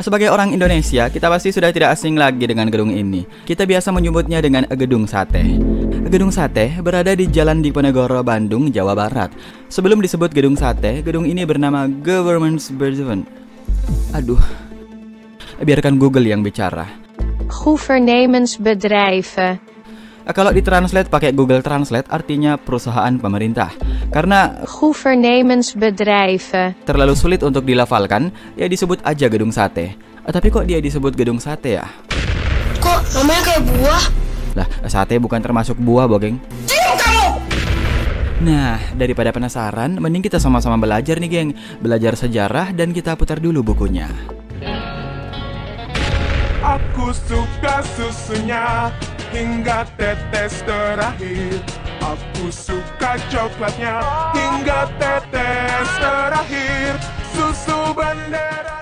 Sebagai orang Indonesia, kita pasti sudah tidak asing lagi dengan gedung ini. Kita biasa menyebutnya dengan gedung sate. Gedung sate berada di Jalan Diponegoro, Bandung, Jawa Barat. Sebelum disebut gedung sate, gedung ini bernama Government's Building. Aduh, biarkan Google yang bicara. Gouvernamensbedrijven. Kalau ditranslate pakai Google Translate artinya perusahaan pemerintah. Karena Gouvernamensbedrijven. terlalu sulit untuk dilafalkan, ya disebut aja gedung sate. Eh, tapi kok dia disebut gedung sate ya? Kok namanya kayak buah? Lah, sate bukan termasuk buah, Bogeng. Nah, daripada penasaran, mending kita sama-sama belajar nih, geng. Belajar sejarah dan kita putar dulu bukunya. Aku suka susunya hingga tetes terakhir Aku suka coklatnya hingga tetes terakhir Susu bendera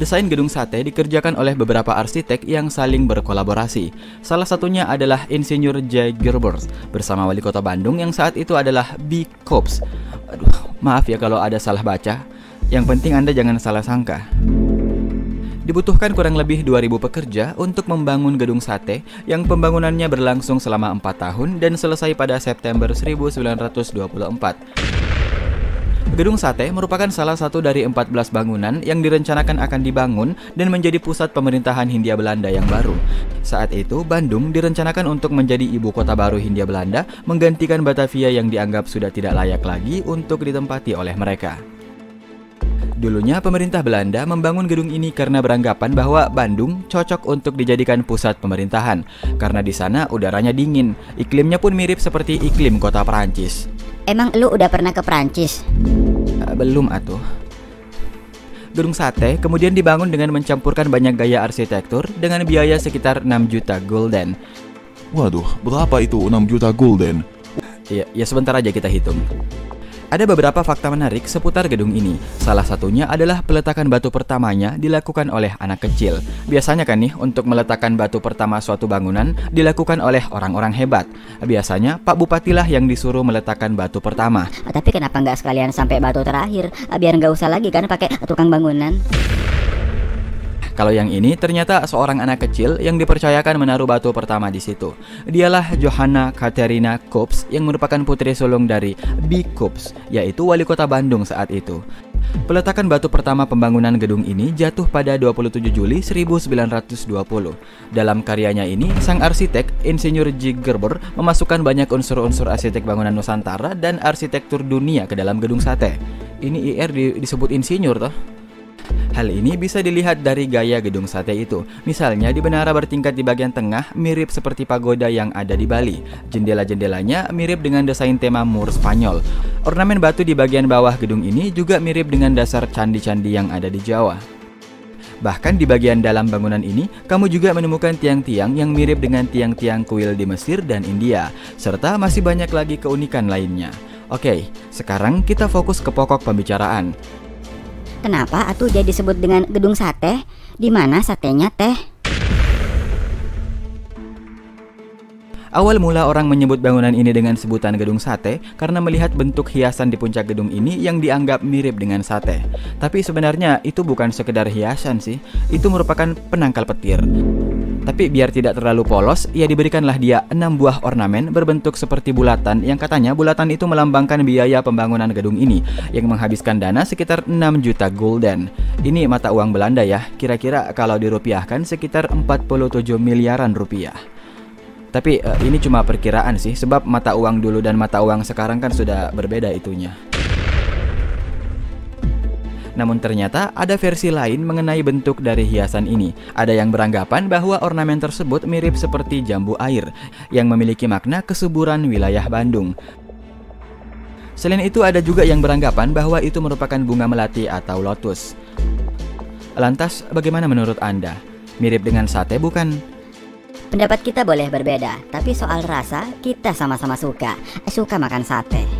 Desain gedung sate dikerjakan oleh beberapa arsitek yang saling berkolaborasi. Salah satunya adalah Insinyur J. Gerbers bersama wali kota Bandung yang saat itu adalah B. Kops. Aduh, maaf ya kalau ada salah baca. Yang penting Anda jangan salah sangka. Dibutuhkan kurang lebih 2000 pekerja untuk membangun gedung sate yang pembangunannya berlangsung selama 4 tahun dan selesai pada September 1924. Gedung Sate merupakan salah satu dari 14 bangunan yang direncanakan akan dibangun dan menjadi pusat pemerintahan Hindia Belanda yang baru. Saat itu, Bandung direncanakan untuk menjadi ibu kota baru Hindia Belanda, menggantikan Batavia yang dianggap sudah tidak layak lagi untuk ditempati oleh mereka. Dulunya pemerintah Belanda membangun gedung ini karena beranggapan bahwa Bandung cocok untuk dijadikan pusat pemerintahan karena di sana udaranya dingin, iklimnya pun mirip seperti iklim kota Perancis. Emang lu udah pernah ke Prancis? Eh, belum atuh. Gedung sate kemudian dibangun dengan mencampurkan banyak gaya arsitektur dengan biaya sekitar 6 juta gulden. Waduh, berapa itu 6 juta gulden? Ya, ya sebentar aja kita hitung. Ada beberapa fakta menarik seputar gedung ini. Salah satunya adalah peletakan batu pertamanya dilakukan oleh anak kecil. Biasanya kan nih, untuk meletakkan batu pertama suatu bangunan dilakukan oleh orang-orang hebat. Biasanya Pak Bupatilah yang disuruh meletakkan batu pertama. Tapi kenapa nggak sekalian sampai batu terakhir? Biar nggak usah lagi kan pakai tukang bangunan. Kalau yang ini ternyata seorang anak kecil yang dipercayakan menaruh batu pertama di situ. Dialah Johanna Katerina Kops yang merupakan putri sulung dari B. Kops, yaitu wali kota Bandung saat itu. Peletakan batu pertama pembangunan gedung ini jatuh pada 27 Juli 1920. Dalam karyanya ini, sang arsitek, Insinyur J. Gerber, memasukkan banyak unsur-unsur arsitek bangunan Nusantara dan arsitektur dunia ke dalam gedung sate. Ini IR di- disebut insinyur toh? Hal ini bisa dilihat dari gaya gedung sate itu. Misalnya di menara bertingkat di bagian tengah mirip seperti pagoda yang ada di Bali. Jendela-jendelanya mirip dengan desain tema mur Spanyol. Ornamen batu di bagian bawah gedung ini juga mirip dengan dasar candi-candi yang ada di Jawa. Bahkan di bagian dalam bangunan ini, kamu juga menemukan tiang-tiang yang mirip dengan tiang-tiang kuil di Mesir dan India, serta masih banyak lagi keunikan lainnya. Oke, sekarang kita fokus ke pokok pembicaraan. Kenapa atuh jadi disebut dengan gedung sate? Di mana satenya teh? Awal mula orang menyebut bangunan ini dengan sebutan gedung sate karena melihat bentuk hiasan di puncak gedung ini yang dianggap mirip dengan sate. Tapi sebenarnya itu bukan sekedar hiasan sih, itu merupakan penangkal petir. Tapi biar tidak terlalu polos, ia diberikanlah dia enam buah ornamen berbentuk seperti bulatan yang katanya bulatan itu melambangkan biaya pembangunan gedung ini yang menghabiskan dana sekitar 6 juta gulden. Ini mata uang Belanda ya, kira-kira kalau dirupiahkan sekitar 47 miliaran rupiah. Tapi eh, ini cuma perkiraan sih, sebab mata uang dulu dan mata uang sekarang kan sudah berbeda itunya. Namun ternyata ada versi lain mengenai bentuk dari hiasan ini. Ada yang beranggapan bahwa ornamen tersebut mirip seperti jambu air yang memiliki makna kesuburan wilayah Bandung. Selain itu ada juga yang beranggapan bahwa itu merupakan bunga melati atau lotus. Lantas bagaimana menurut Anda? Mirip dengan sate bukan? Pendapat kita boleh berbeda, tapi soal rasa kita sama-sama suka. Suka makan sate.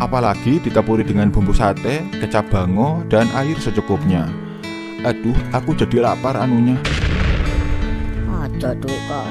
Apalagi ditaburi dengan bumbu sate, kecap bango, dan air secukupnya. Aduh, aku jadi lapar anunya. Ojo duit kok